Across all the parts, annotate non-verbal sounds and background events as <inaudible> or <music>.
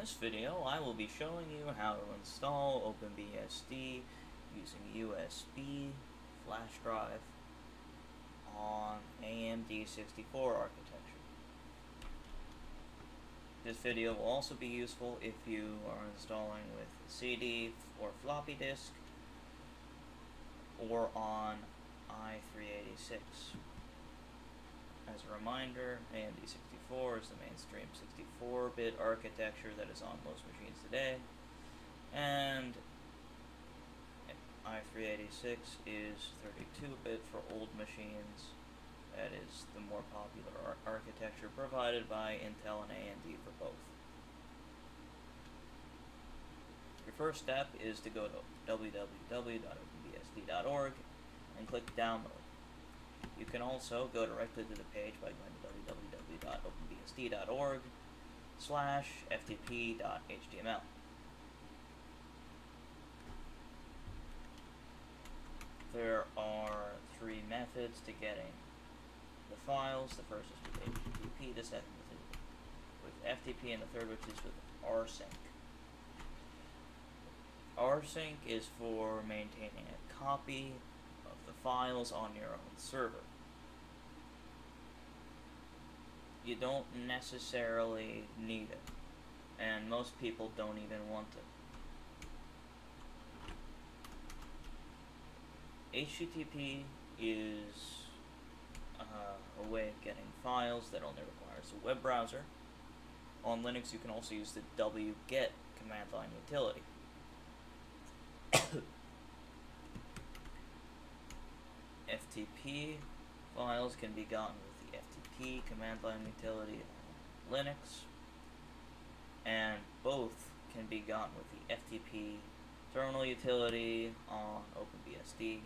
this video, I will be showing you how to install OpenBSD using USB flash drive on AMD64 architecture. This video will also be useful if you are installing with CD or floppy disk or on i386. As a reminder, AMD 64 is the mainstream 64-bit architecture that is on most machines today, and i386 is 32-bit for old machines. That is the more popular ar architecture provided by Intel and AMD for both. Your first step is to go to www.openbsd.org and click download. You can also go directly to the page by going to www.openbsd.org slash ftp.html. There are three methods to getting the files. The first is with HTTP, the second is with FTP, and the third which is with rsync. rsync is for maintaining a copy of the files on your own server. You don't necessarily need it, and most people don't even want it. HTTP is uh, a way of getting files that only requires a web browser. On Linux, you can also use the wget command line utility. <coughs> FTP files can be gotten FTP command line utility Linux, and both can be gotten with the FTP terminal utility on OpenBSD,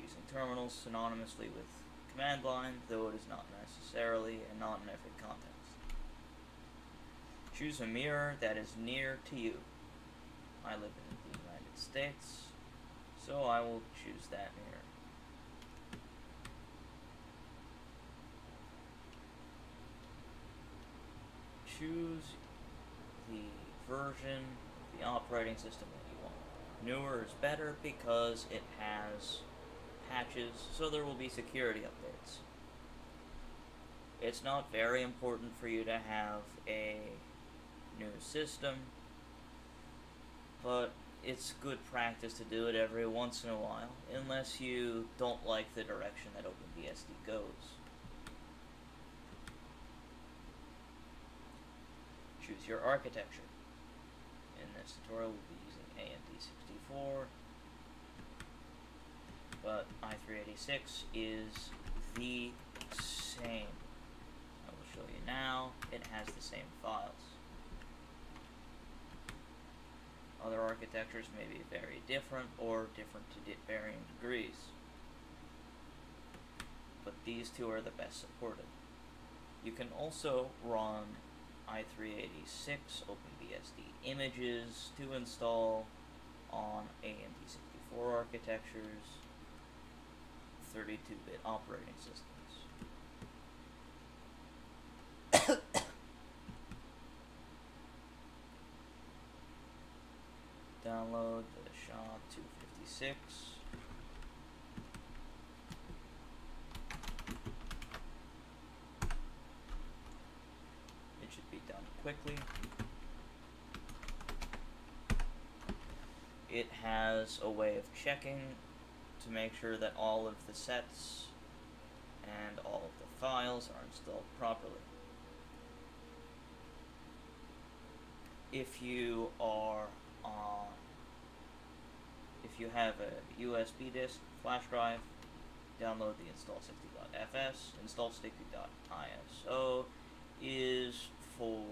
using terminals synonymously with command line, though it is not necessarily and not in every context. Choose a mirror that is near to you. I live in the United States, so I will choose that mirror. Choose the version the operating system that you want. Newer is better because it has patches, so there will be security updates. It's not very important for you to have a new system, but it's good practice to do it every once in a while, unless you don't like the direction that OpenBSD goes. Choose your architecture. In this tutorial, we'll be using AMD64, but i386 is the same. I will show you now. It has the same files. Other architectures may be very different or different to varying degrees. But these two are the best supported. You can also run i386 OpenBSD images to install on AMD64 architectures, 32-bit operating systems. <coughs> Download the SHA-256. Quickly. It has a way of checking to make sure that all of the sets and all of the files are installed properly. If you are on, if you have a USB disk flash drive, download the install60.fs, install60.iso is for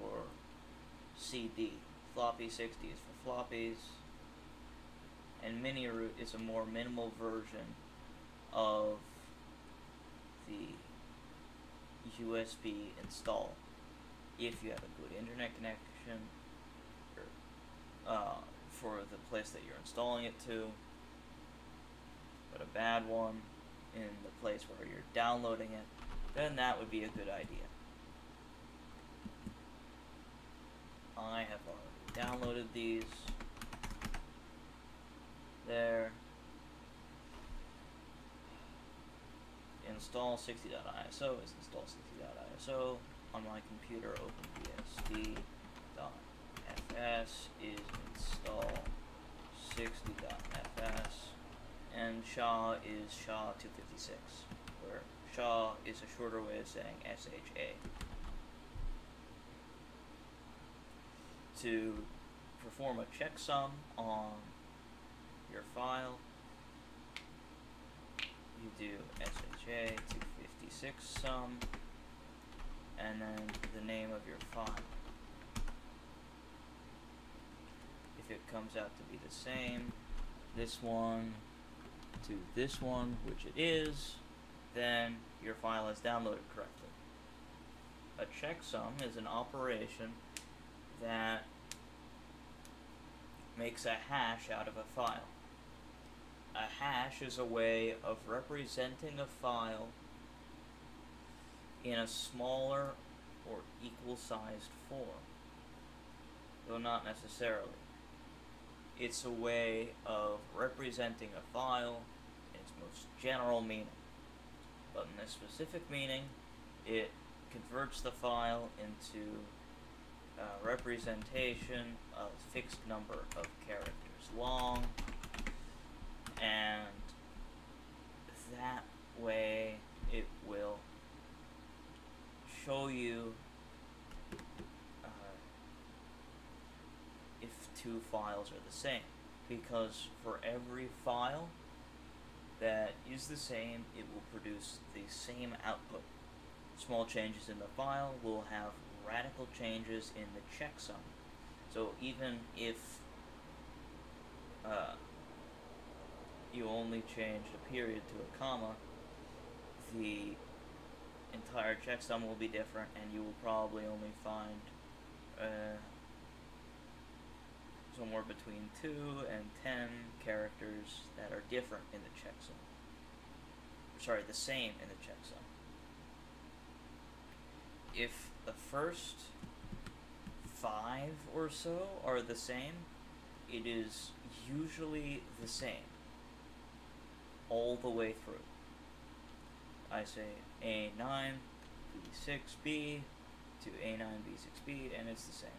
CD. Floppy 60 is for floppies. And Miniroot is a more minimal version of the USB install. If you have a good internet connection or, uh, for the place that you're installing it to, but a bad one in the place where you're downloading it, then that would be a good idea. I have already downloaded these. There. Install 60.iso is install 60.iso. On my computer, openbsd.fs is install 60.fs. And SHA is SHA-256, where SHA is a shorter way of saying SHA. To perform a checksum on your file, you do SHA 256 sum, and then the name of your file. If it comes out to be the same, this one to this one, which it is, then your file is downloaded correctly. A checksum is an operation that makes a hash out of a file. A hash is a way of representing a file in a smaller or equal sized form, though not necessarily. It's a way of representing a file in its most general meaning. But in this specific meaning, it converts the file into a representation of fixed number of characters long, and that way it will show you uh, if two files are the same. Because for every file that is the same, it will produce the same output. Small changes in the file will have radical changes in the checksum. So even if uh, you only changed a period to a comma, the entire checksum will be different, and you will probably only find uh, somewhere between 2 and 10 characters that are different in the checksum. Sorry, the same in the checksum. If the first five or so are the same, it is usually the same all the way through. I say A9, B6B to A9, B6B, and it's the same.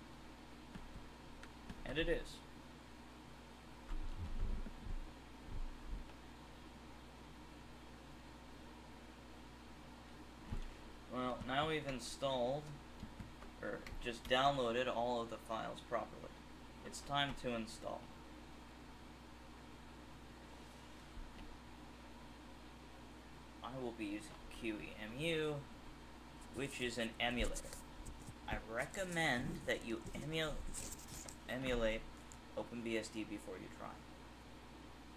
And it is. Well, now we've installed, or just downloaded all of the files properly. It's time to install. I will be using QEMU, which is an emulator. I recommend that you emu emulate OpenBSD before you try.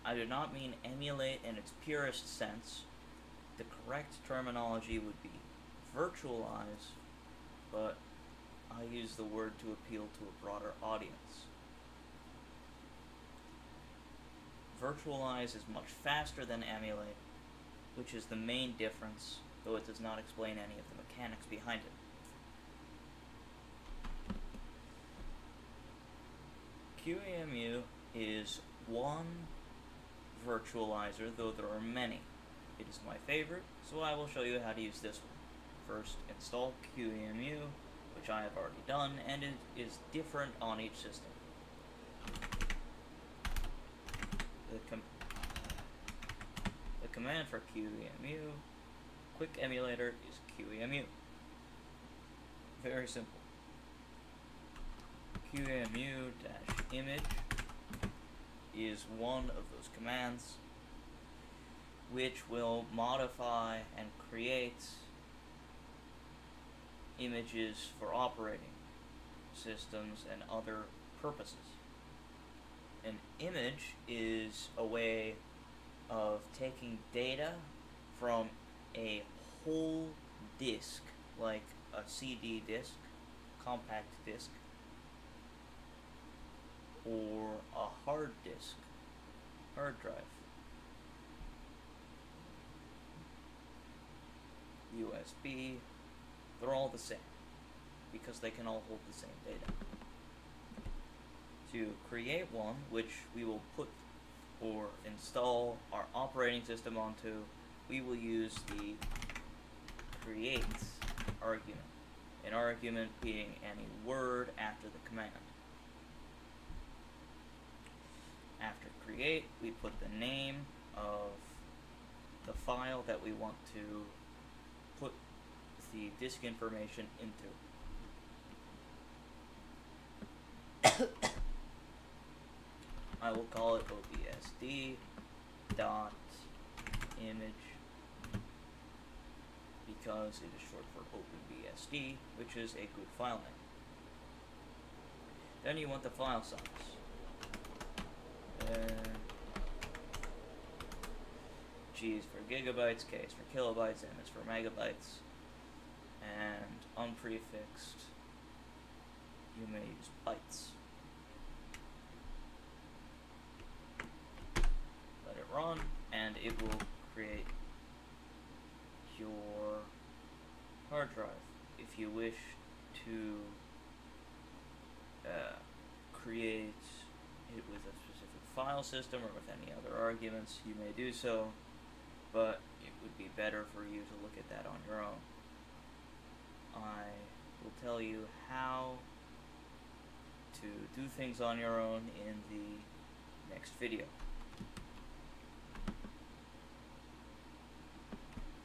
I do not mean emulate in its purest sense. The correct terminology would be virtualize, but I use the word to appeal to a broader audience. Virtualize is much faster than emulate, which is the main difference, though it does not explain any of the mechanics behind it. QEMU is one virtualizer, though there are many. It is my favorite, so I will show you how to use this one. First, install QEMU, which I have already done, and it is different on each system. The, com the command for QEMU, quick emulator, is QEMU. Very simple. QEMU-image is one of those commands which will modify and create images for operating systems and other purposes. An image is a way of taking data from a whole disk, like a CD disk, compact disk, or a hard disk, hard drive. USB, they're all the same because they can all hold the same data. To create one, which we will put or install our operating system onto, we will use the create argument. An argument being any word after the command. After create, we put the name of the file that we want to put the disk information into. I will call it OBSD dot image because it is short for OpenBSD, which is a good file name. Then you want the file size. Uh, G is for gigabytes, K is for kilobytes, M is for megabytes, and unprefixed, you may use bytes. Let it run, and it will create your hard drive. If you wish to uh, create it with a specific file system or with any other arguments, you may do so, but it would be better for you to look at that on your own. Tell you how to do things on your own in the next video.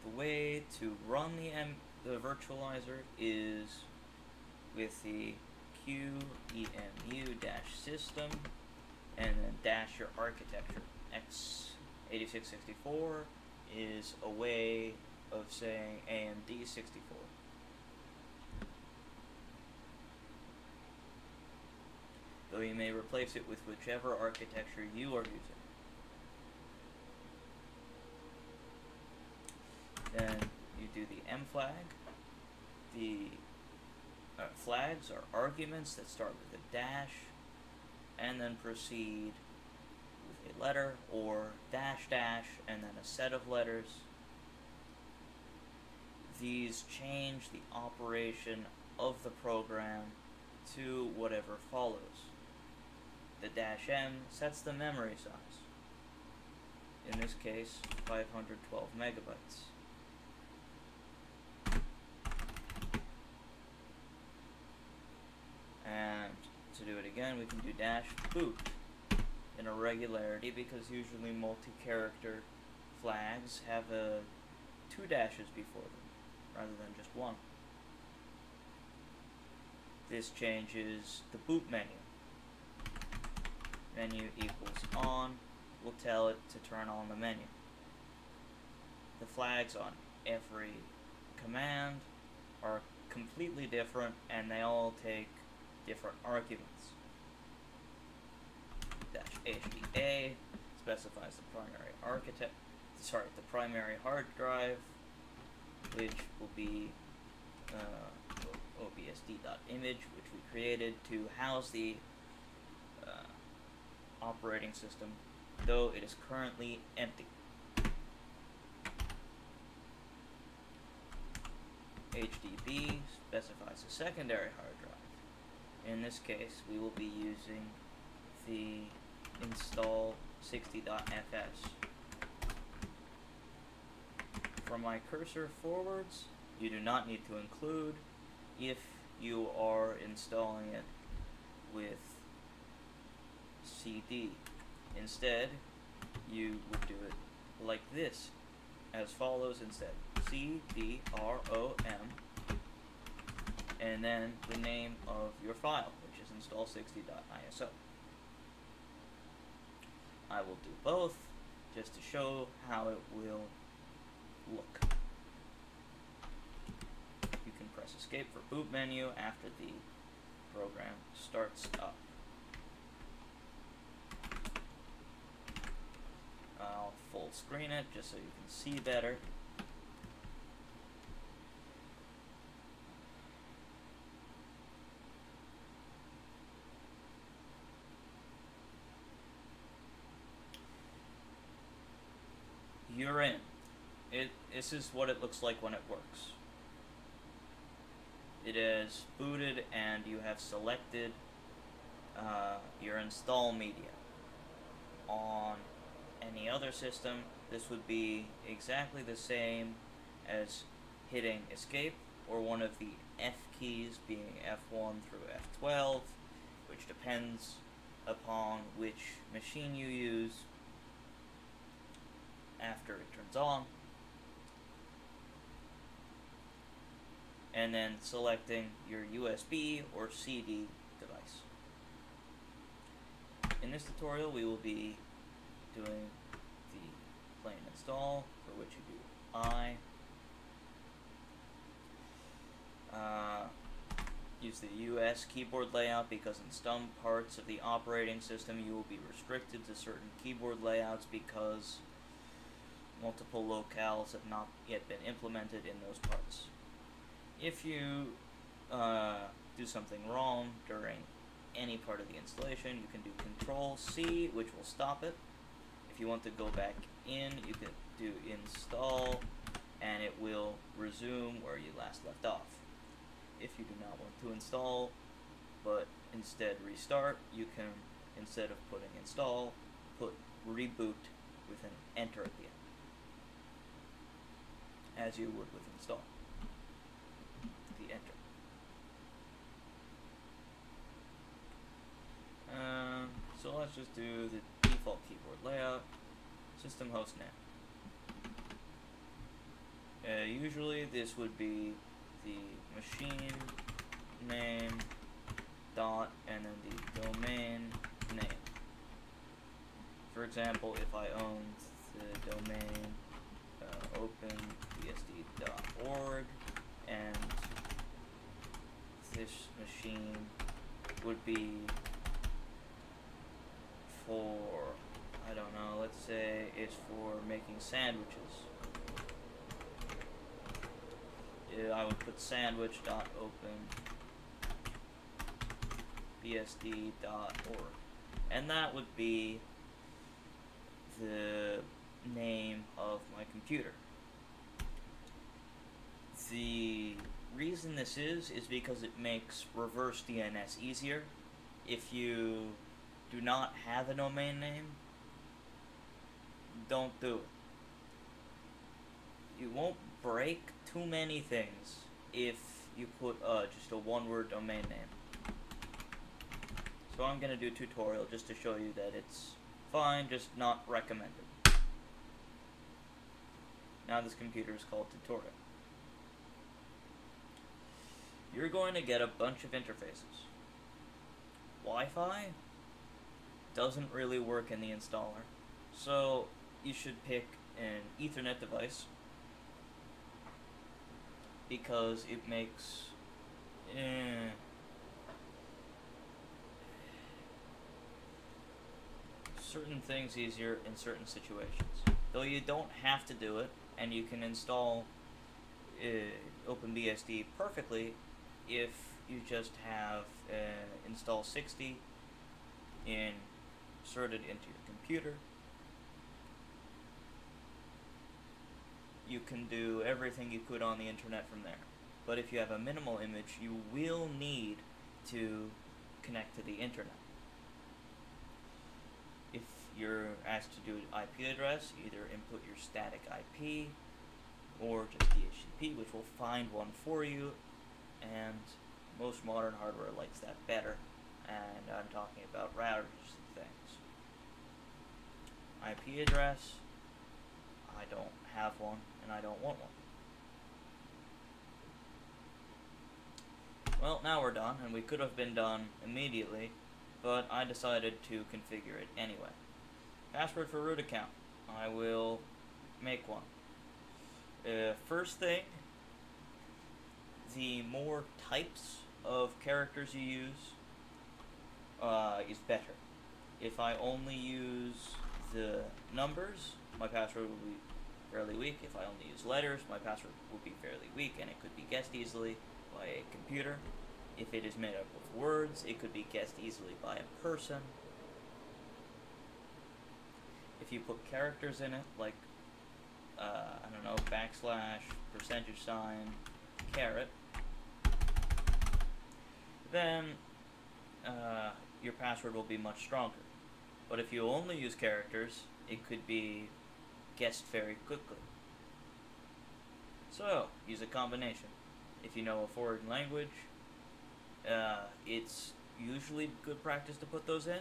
The way to run the M the virtualizer is with the QEMU dash system and then dash your architecture. x8664 is a way of saying AMD 64. Though you may replace it with whichever architecture you are using. Then you do the M flag. The uh, flags are arguments that start with a dash and then proceed with a letter or dash dash and then a set of letters. These change the operation of the program to whatever follows. The dash M sets the memory size. In this case, 512 megabytes. And to do it again, we can do dash boot in irregularity because usually multi-character flags have a two dashes before them rather than just one. This changes the boot menu. Menu equals on will tell it to turn on the menu. The flags on every command are completely different and they all take different arguments. Dash HDA specifies the primary architect, sorry, the primary hard drive, which will be uh, obsd.image, which we created to house the operating system, though it is currently empty. HDB specifies a secondary hard drive. In this case, we will be using the install 60.fs. From my cursor forwards, you do not need to include if you are installing it with CD. Instead, you would do it like this, as follows instead. C D R O M, and then the name of your file, which is install60.iso. I will do both just to show how it will look. You can press escape for boot menu after the program starts up. I'll full screen it just so you can see better. You're in. It this is what it looks like when it works. It is booted and you have selected uh, your install media. On any other system, this would be exactly the same as hitting escape or one of the F keys being F1 through F12, which depends upon which machine you use after it turns on. And then selecting your USB or CD device. In this tutorial we will be doing the plain install, for which you do I. Uh, use the US keyboard layout because in some parts of the operating system you will be restricted to certain keyboard layouts because multiple locales have not yet been implemented in those parts. If you uh, do something wrong during any part of the installation, you can do Control C, which will stop it. You want to go back in, you can do Install, and it will resume where you last left off. If you do not want to install, but instead restart, you can, instead of putting install, put reboot with an enter at the end as you would with install. The enter. Um, so let's just do the default keyboard layout, system host name. Uh, usually this would be the machine name dot and then the domain name. For example, if I owned the domain uh, open bsd.org and this machine would be for I don't know, let's say it's for making sandwiches. I would put sandwich.open bsd.org and that would be the name of my computer. The reason this is, is because it makes reverse DNS easier. If you do not have a domain name, don't do it. You won't break too many things if you put uh, just a one-word domain name. So I'm going to do a tutorial just to show you that it's fine, just not recommended. Now this computer is called tutorial. You're going to get a bunch of interfaces. Wi-Fi doesn't really work in the installer, so you should pick an Ethernet device because it makes eh, certain things easier in certain situations. Though you don't have to do it, and you can install uh, OpenBSD perfectly if you just have uh, install 60 inserted into your computer. You can do everything you could on the internet from there. But if you have a minimal image, you will need to connect to the internet. If you're asked to do an IP address, either input your static IP or just DHCP, which will find one for you, and most modern hardware likes that better, and I'm talking about routers. IP address, I don't have one, and I don't want one. Well, now we're done, and we could have been done immediately, but I decided to configure it anyway. Password for root account. I will make one. Uh, first thing, the more types of characters you use uh, is better. If I only use the numbers, my password will be fairly weak. If I only use letters, my password will be fairly weak, and it could be guessed easily by a computer. If it is made up of words, it could be guessed easily by a person if you put characters in it, like, uh, I don't know, backslash, percentage sign, caret, then uh, your password will be much stronger. But if you only use characters, it could be guessed very quickly. So, use a combination. If you know a foreign language, uh, it's usually good practice to put those in,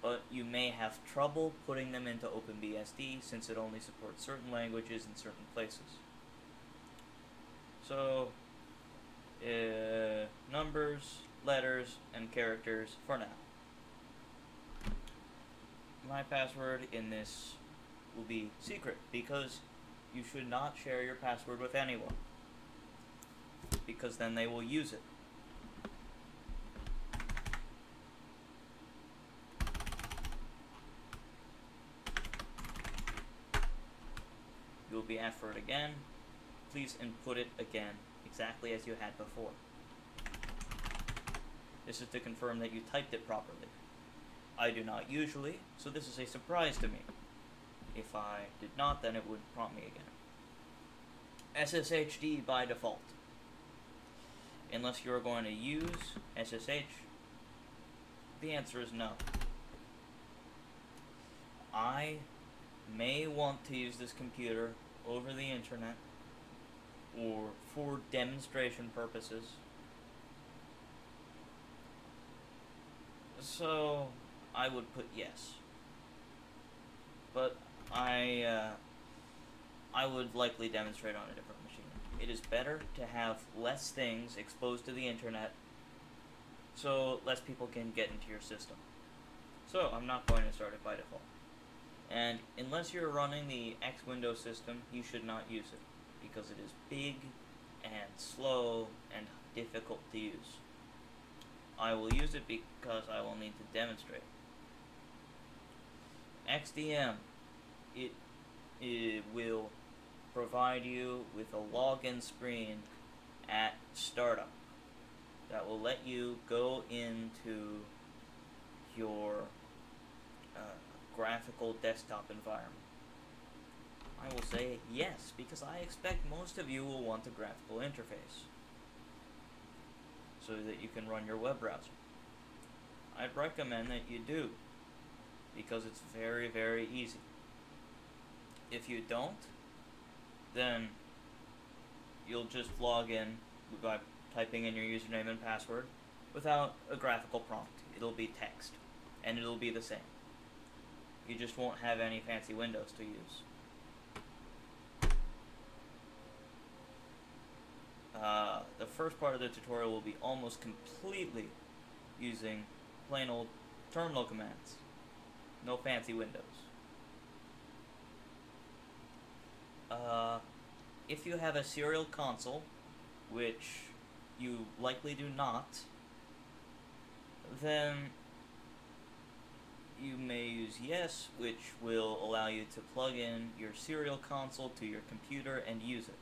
but you may have trouble putting them into OpenBSD since it only supports certain languages in certain places. So, uh, numbers, letters, and characters for now. My password in this will be secret because you should not share your password with anyone because then they will use it. You will be asked for it again. Please input it again, exactly as you had before. This is to confirm that you typed it properly. I do not usually, so this is a surprise to me. If I did not, then it would prompt me again. SSHD by default. Unless you're going to use SSH, the answer is no. I may want to use this computer over the internet or for demonstration purposes. So, I would put yes. But I, uh, I would likely demonstrate on a different machine. It is better to have less things exposed to the internet so less people can get into your system. So, I'm not going to start it by default. And unless you're running the X Window system, you should not use it because it is big and slow and difficult to use. I will use it because I will need to demonstrate. XDM, it, it will provide you with a login screen at startup that will let you go into your uh, graphical desktop environment. I will say yes, because I expect most of you will want a graphical interface so that you can run your web browser. I'd recommend that you do because it's very, very easy. If you don't, then you'll just log in by typing in your username and password without a graphical prompt. It'll be text, and it'll be the same. You just won't have any fancy windows to use. Uh, the first part of the tutorial will be almost completely using plain old terminal commands. No fancy windows. Uh, if you have a serial console, which you likely do not, then you may use yes, which will allow you to plug in your serial console to your computer and use it.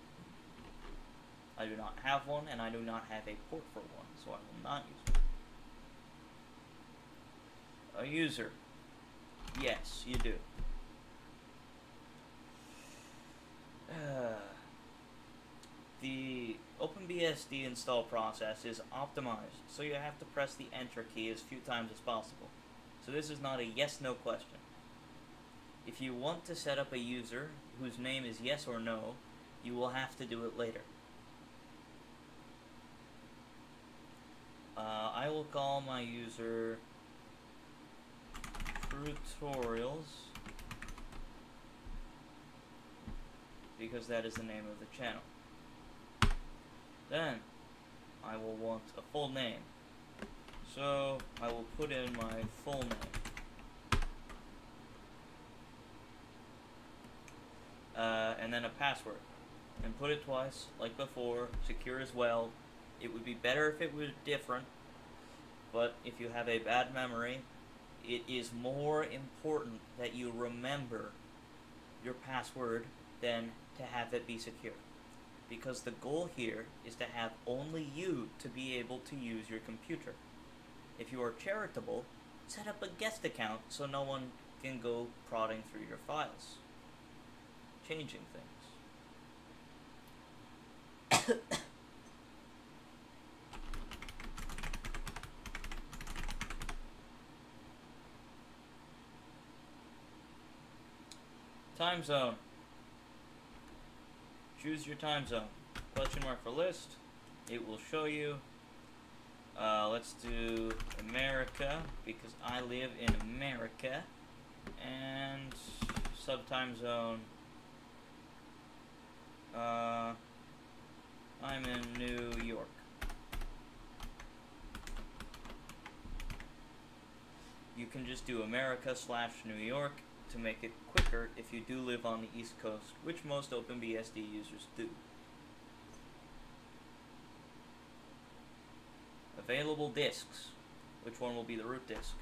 I do not have one, and I do not have a port for one, so I will not use it. A user. Yes, you do. Uh, the OpenBSD install process is optimized, so you have to press the enter key as few times as possible. So this is not a yes-no question. If you want to set up a user whose name is yes or no, you will have to do it later. Uh, I will call my user tutorials because that is the name of the channel. Then I will want a full name. So I will put in my full name. Uh, and then a password. And put it twice, like before, secure as well. It would be better if it was different, but if you have a bad memory, it is more important that you remember your password than to have it be secure. Because the goal here is to have only you to be able to use your computer. If you are charitable, set up a guest account so no one can go prodding through your files, changing things. Time zone. Choose your time zone. Question mark for list. It will show you. Uh, let's do America because I live in America. And sub-time zone. Uh, I'm in New York. You can just do America slash New York to make it quicker if you do live on the East Coast, which most OpenBSD users do. Available disks. Which one will be the root disk?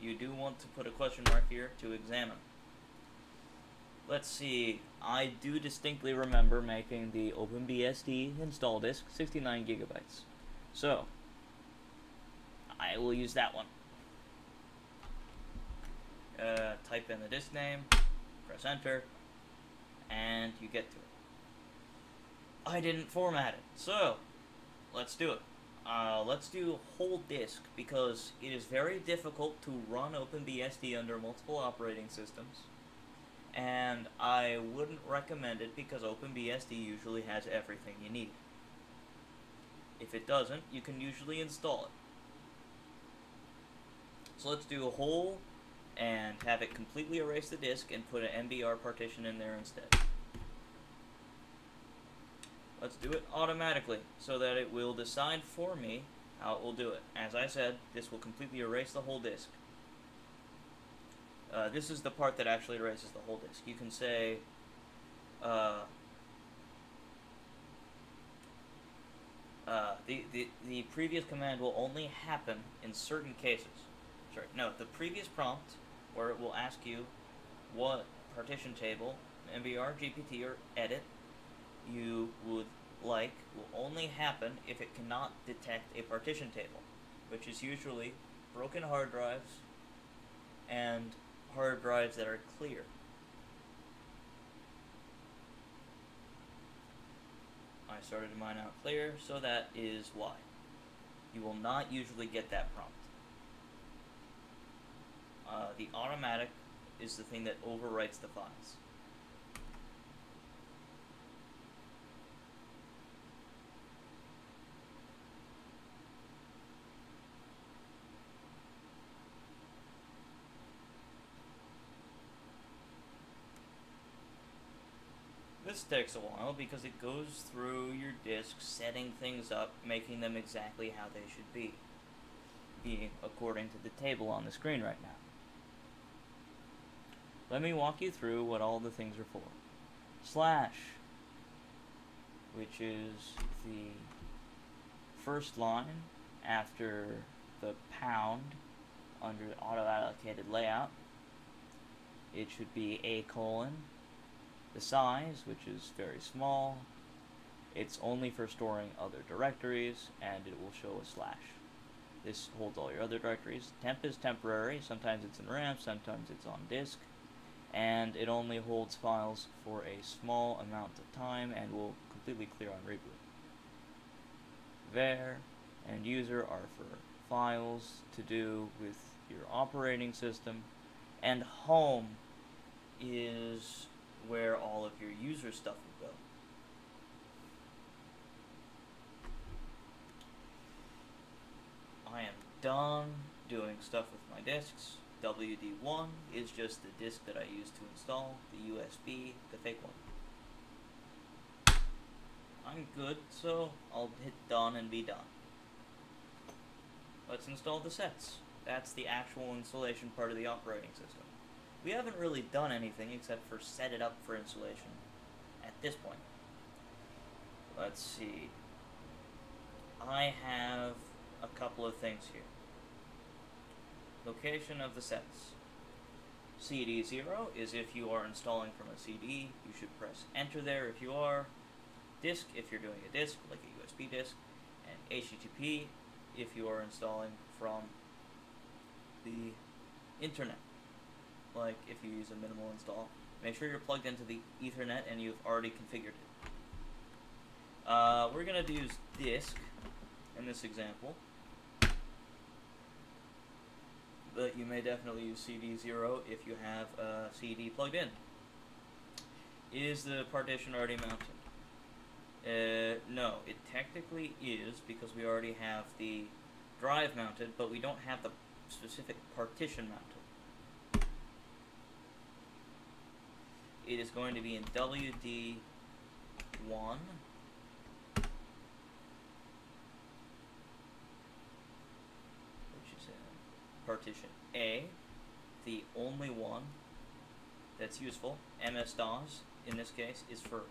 You do want to put a question mark here to examine. Let's see. I do distinctly remember making the OpenBSD install disk 69 gigabytes. So, I will use that one. Uh, type in the disk name, press enter, and you get to it. I didn't format it, so let's do it. Uh, let's do a whole disk because it is very difficult to run OpenBSD under multiple operating systems, and I wouldn't recommend it because OpenBSD usually has everything you need. If it doesn't, you can usually install it. So let's do a whole and have it completely erase the disk and put an MBR partition in there instead. Let's do it automatically so that it will decide for me how it will do it. As I said, this will completely erase the whole disk. Uh, this is the part that actually erases the whole disk. You can say, uh, uh, the, the, the previous command will only happen in certain cases. Sorry, no, the previous prompt where it will ask you what partition table, MBR, GPT, or edit you would like will only happen if it cannot detect a partition table, which is usually broken hard drives and hard drives that are clear. I started mine out clear, so that is why. You will not usually get that prompt. Uh, the automatic is the thing that overwrites the files. This takes a while because it goes through your disk, setting things up, making them exactly how they should be, being according to the table on the screen right now. Let me walk you through what all the things are for. Slash, which is the first line after the pound under auto-allocated layout. It should be a colon the size, which is very small. It's only for storing other directories, and it will show a slash. This holds all your other directories. Temp is temporary, sometimes it's in RAM, sometimes it's on disk, and it only holds files for a small amount of time and will completely clear on reboot. Var and user are for files to do with your operating system, and home is where all of your user stuff will go. I am done doing stuff with my disks. WD1 is just the disk that I use to install, the USB, the fake one. I'm good, so I'll hit done and be done. Let's install the sets. That's the actual installation part of the operating system. We haven't really done anything except for set it up for installation at this point. Let's see. I have a couple of things here. Location of the sets. CD0 is if you are installing from a CD. You should press enter there if you are. Disk if you're doing a disk, like a USB disk. And HTTP if you are installing from the internet like if you use a minimal install. Make sure you're plugged into the Ethernet and you've already configured it. Uh, we're going to use disk in this example. But you may definitely use CD0 if you have a CD plugged in. Is the partition already mounted? Uh, no, it technically is because we already have the drive mounted, but we don't have the specific partition mounted. It is going to be in WD1. Which is in partition A, the only one that's useful. MS-DOS, in this case, is for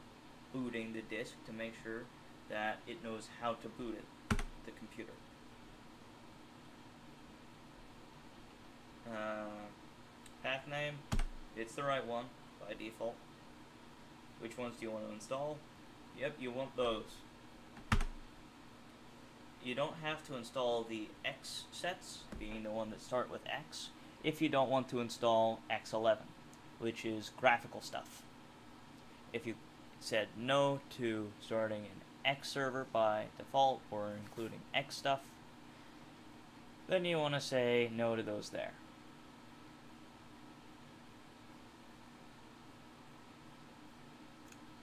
booting the disk to make sure that it knows how to boot it, the computer. Uh, path name, it's the right one by default. Which ones do you want to install? Yep, you want those. You don't have to install the X sets, being the one that start with X, if you don't want to install X11, which is graphical stuff. If you said no to starting an X server by default or including X stuff, then you want to say no to those there.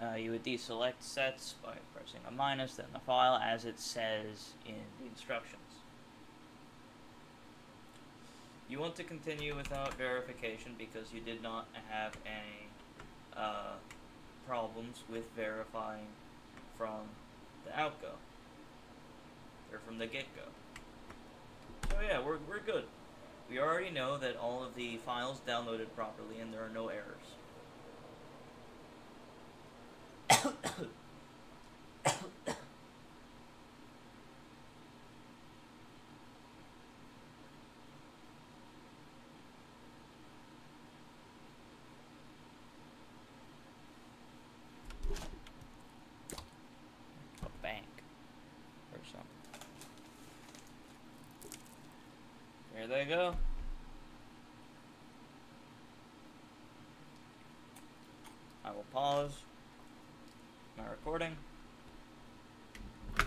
Uh, you would deselect sets by pressing a minus, then the file as it says in the instructions. You want to continue without verification because you did not have any uh, problems with verifying from the outgo or from the get-go. So yeah, we're, we're good. We already know that all of the files downloaded properly and there are no errors. a bank or something. There they go. I will pause my recording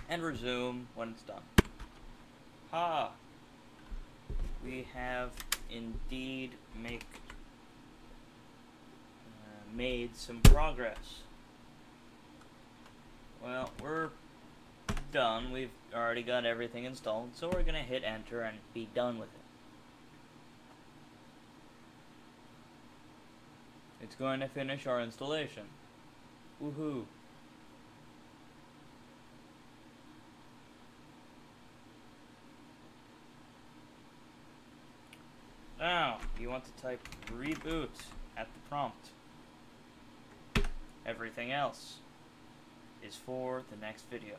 and resume when it's done. Ha! We have indeed make uh, made some progress. Well, we're done. We've already got everything installed, so we're gonna hit enter and be done with it. It's going to finish our installation. Woohoo. Now, you want to type reboot at the prompt. Everything else is for the next video.